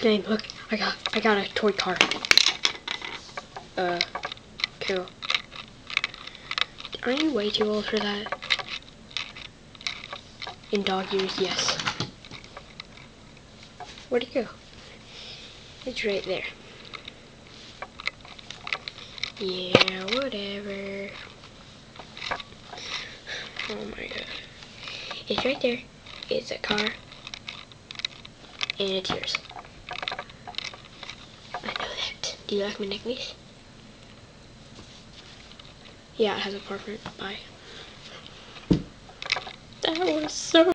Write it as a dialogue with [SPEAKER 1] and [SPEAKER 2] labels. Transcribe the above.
[SPEAKER 1] Name, look, I got, I got a toy car. Uh, cool. Aren't you way too old for that? In dog years, yes. Where'd it go? It's right there. Yeah, whatever. Oh my god. It's right there. It's a car. And it's yours. Do you like my necklace? Yeah, it has a apartment. Bye. That was so